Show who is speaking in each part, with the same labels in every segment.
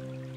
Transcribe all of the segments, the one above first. Speaker 1: Thank you.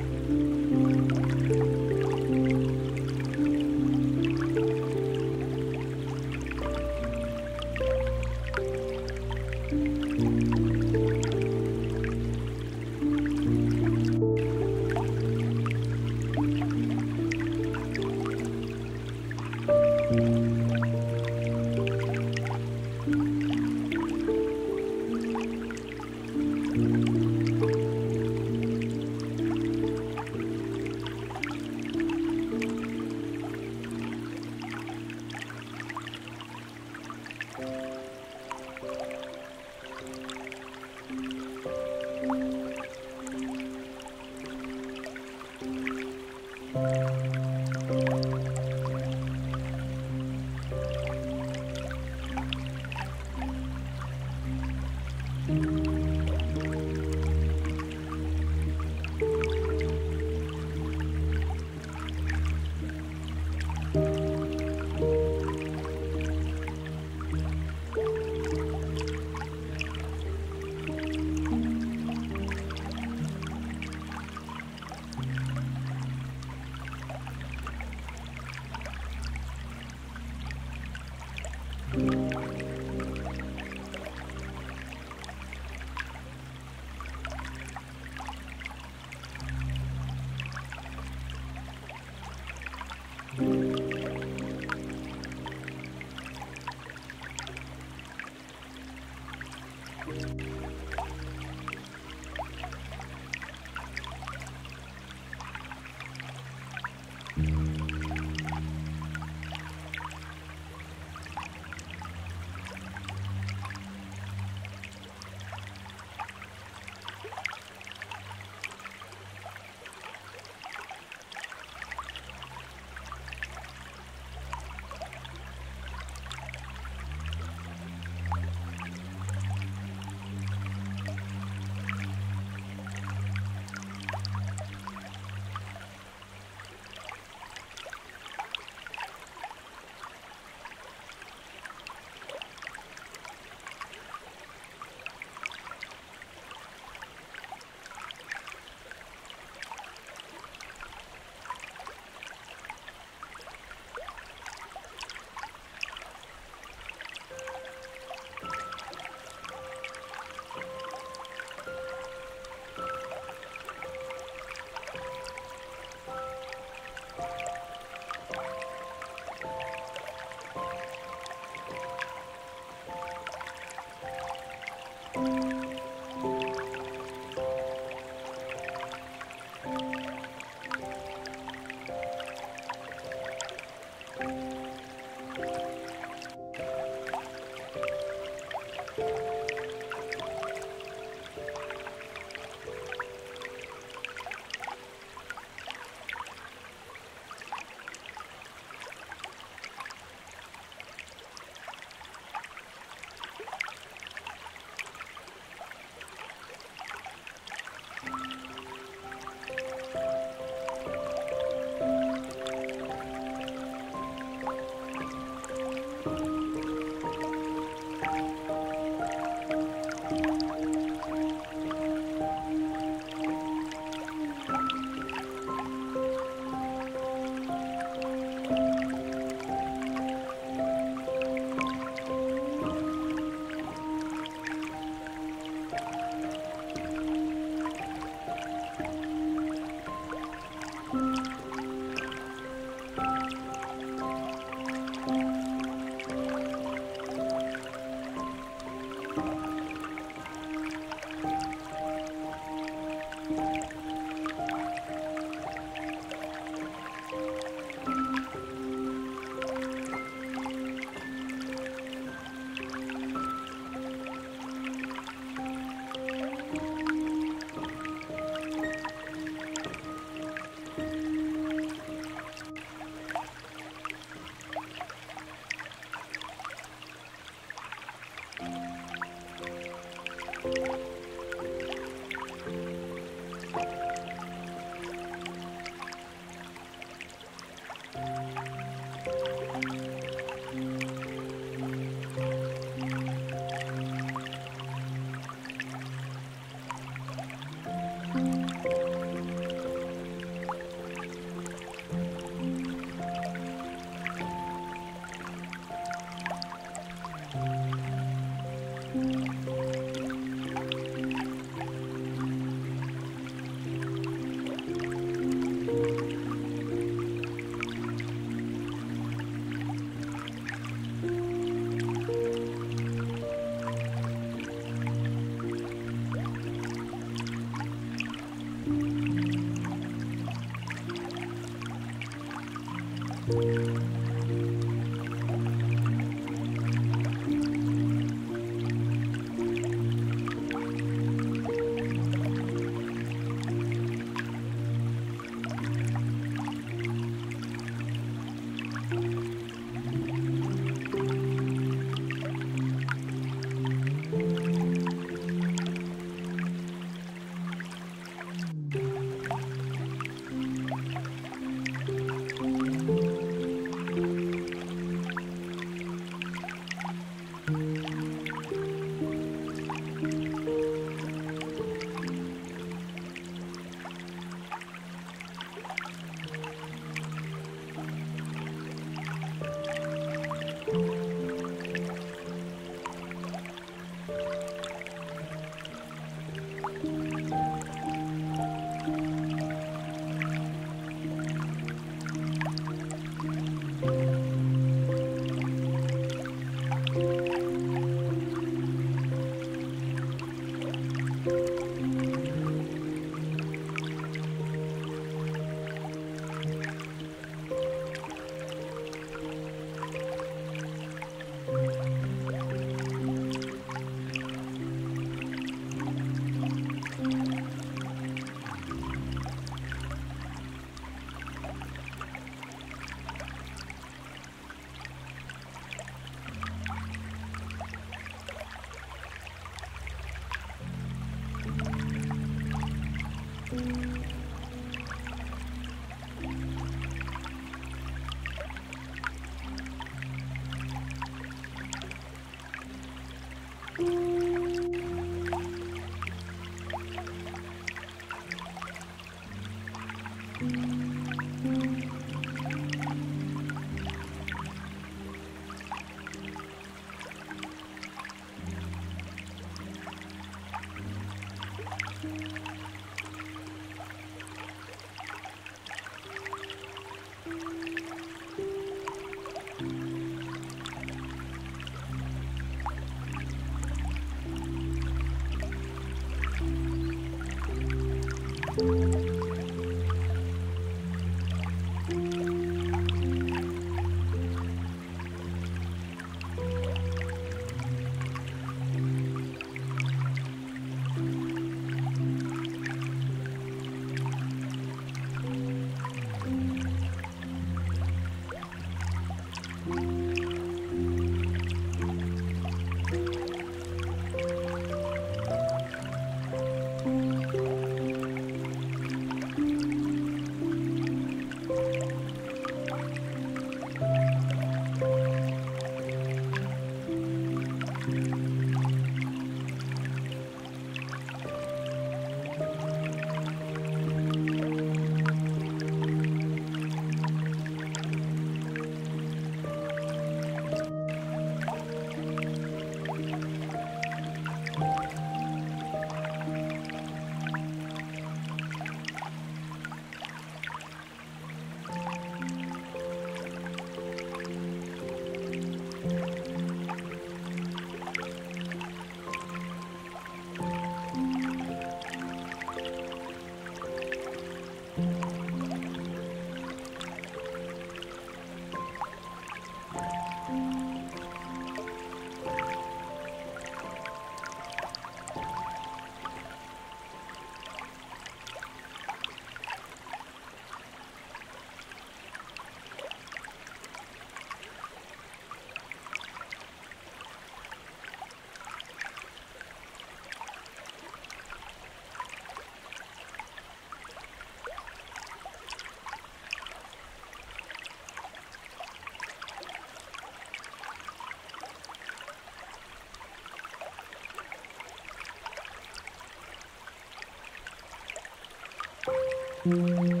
Speaker 1: Thank you.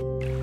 Speaker 1: you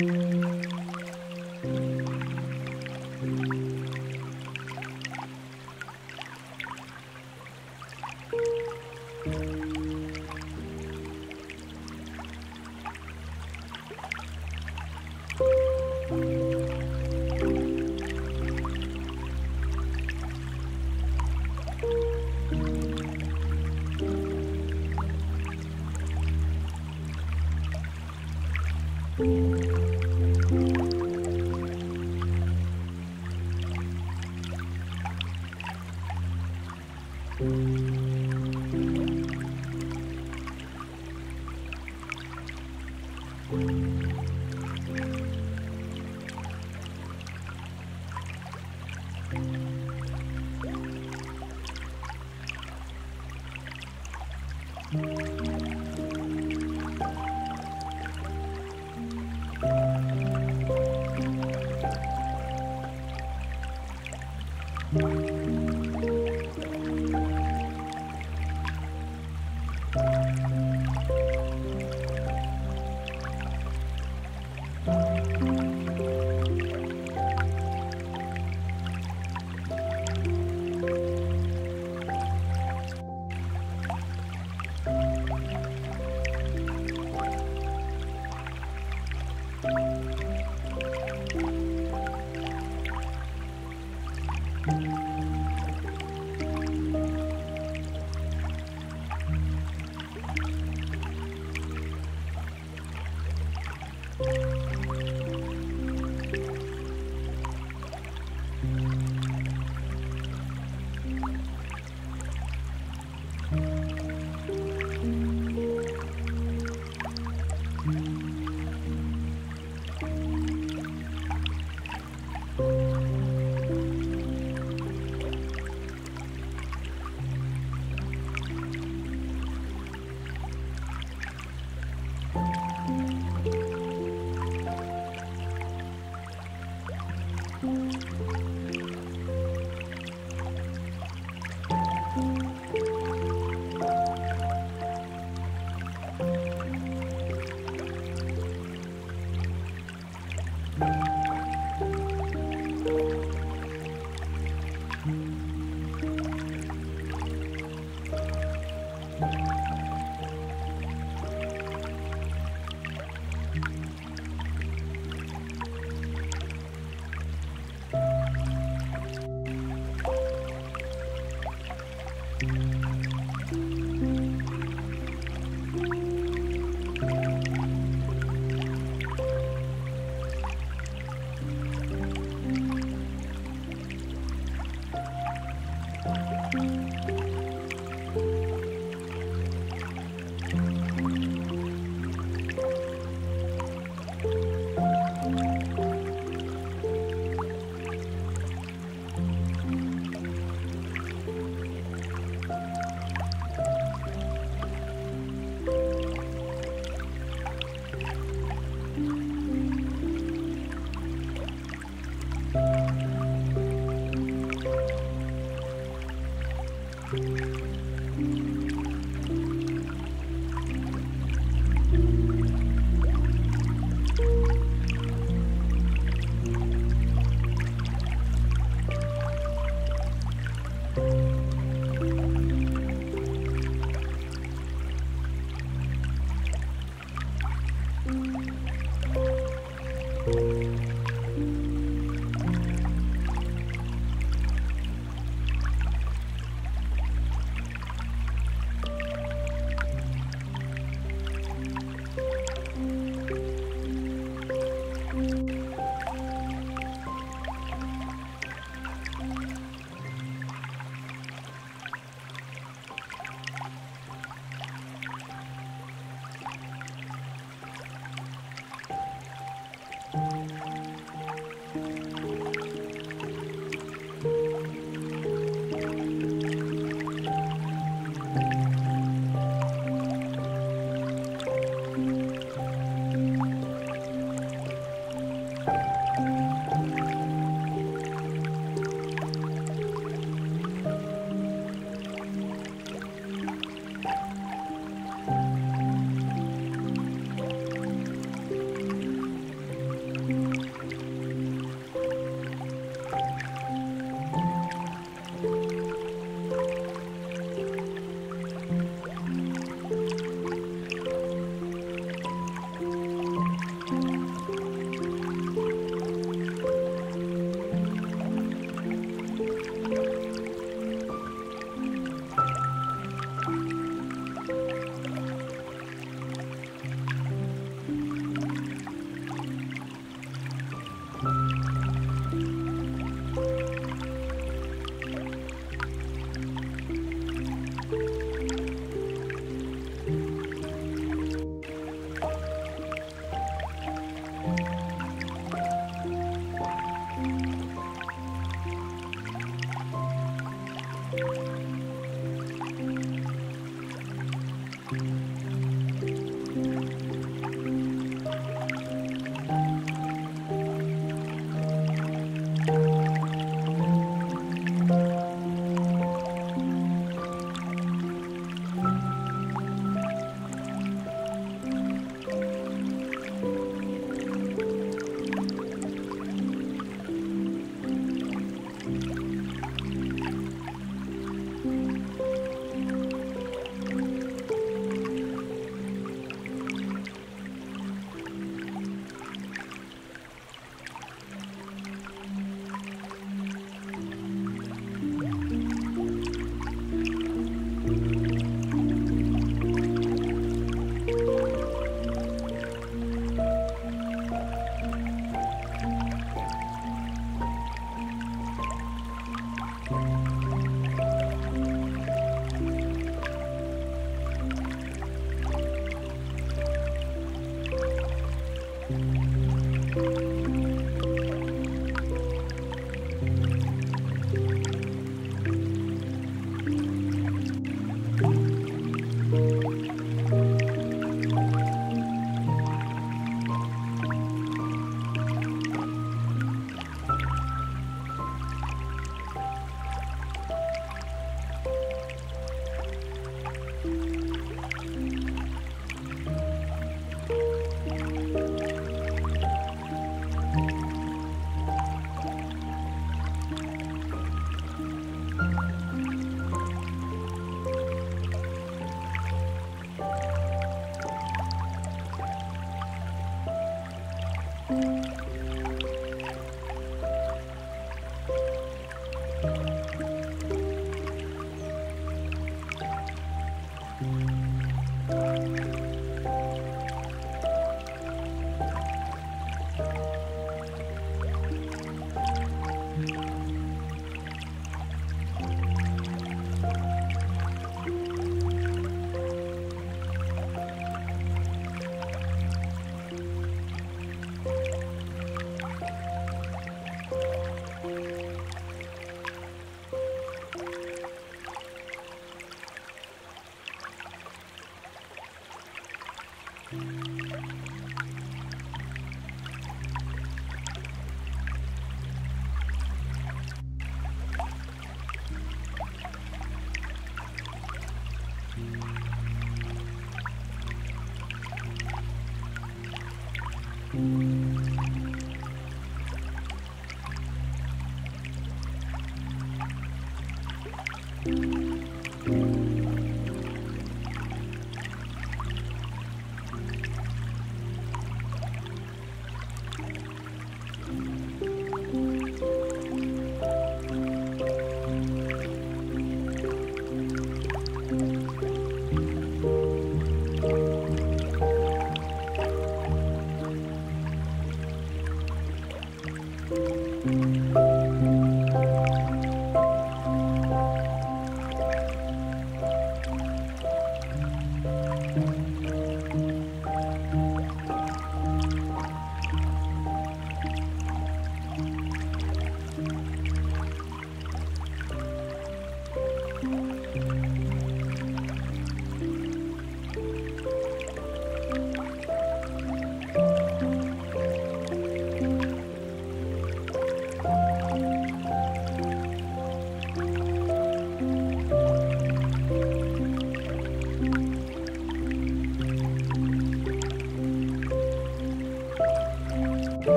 Speaker 1: Thank you.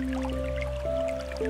Speaker 1: Música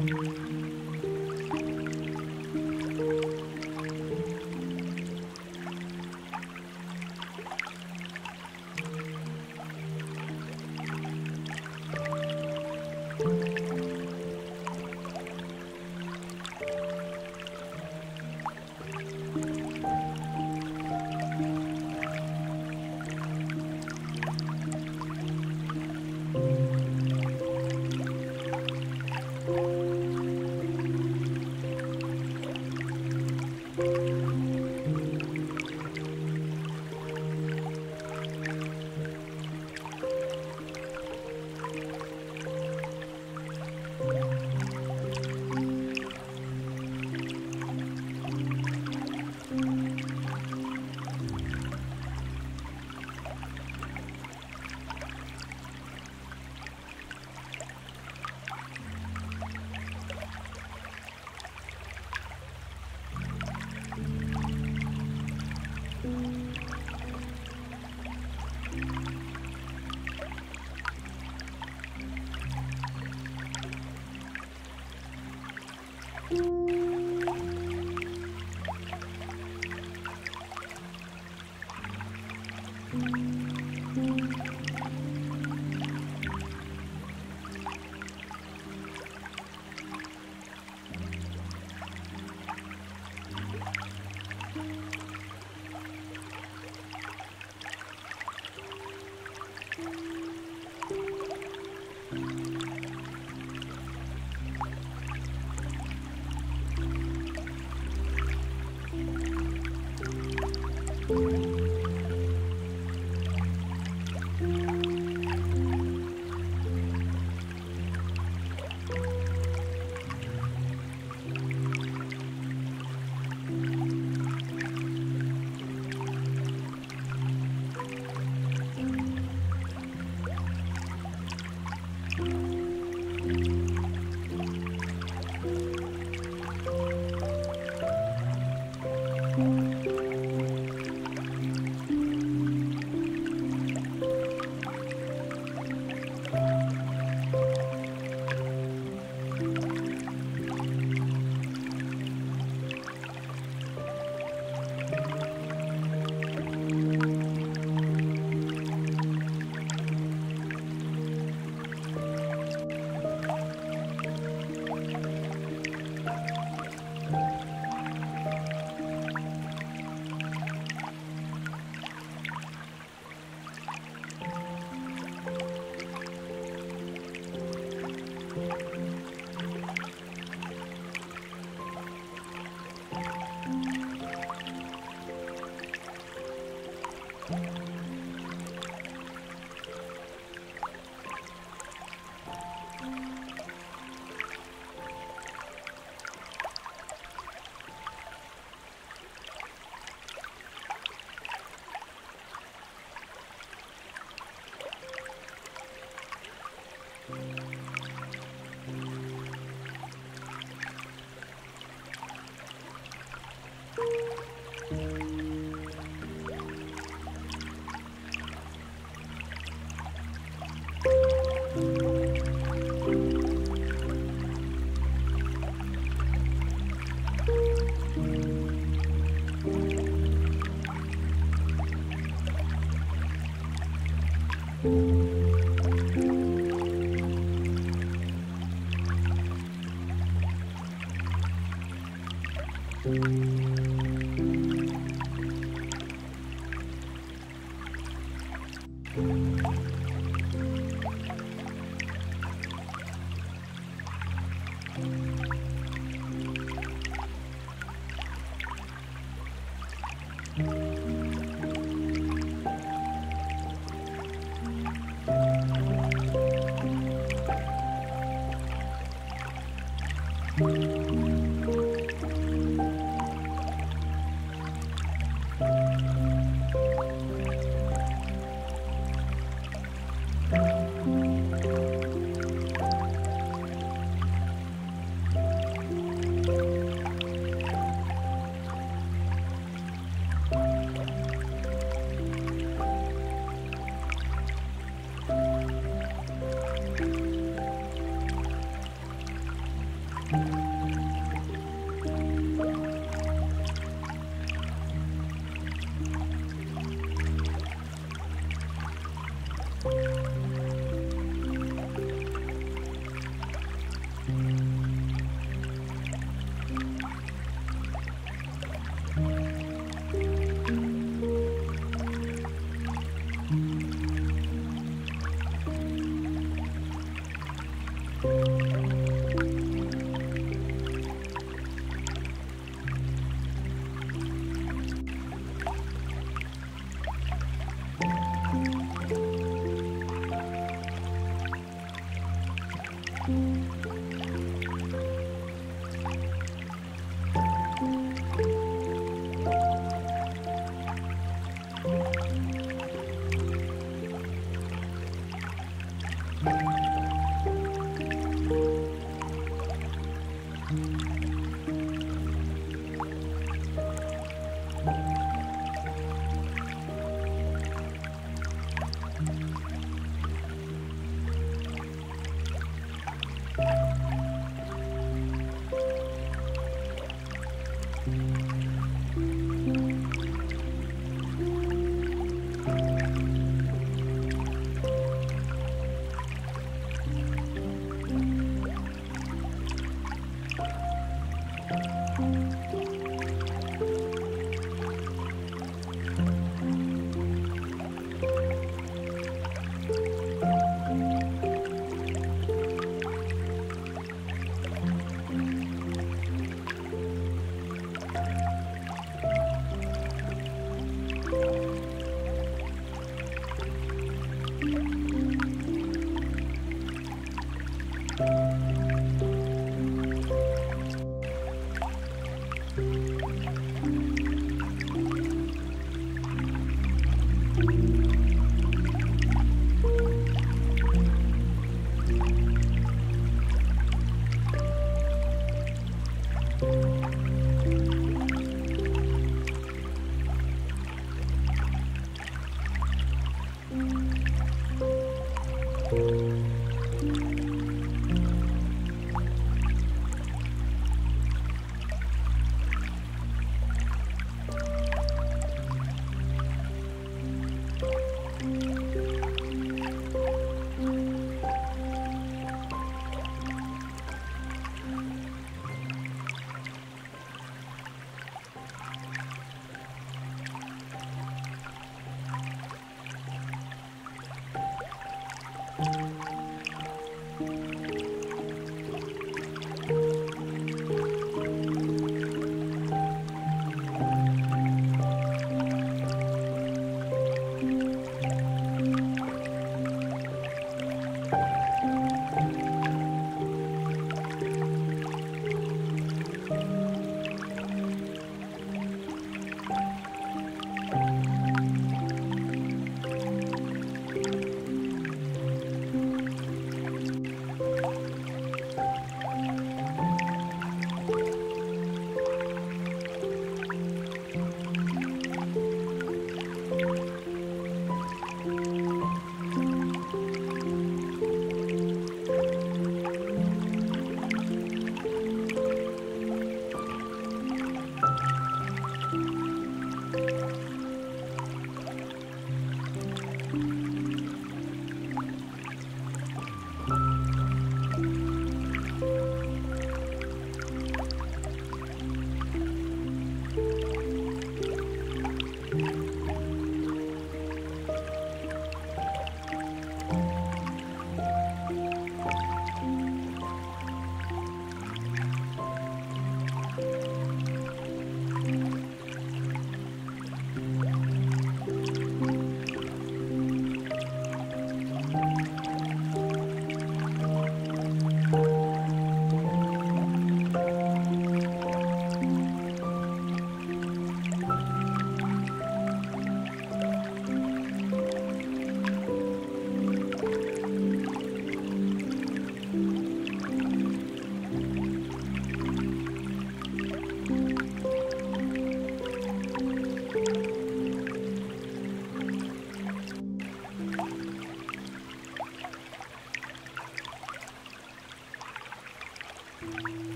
Speaker 1: Thank you.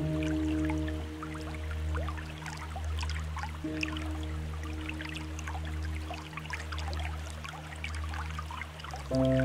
Speaker 1: Thank mm. you.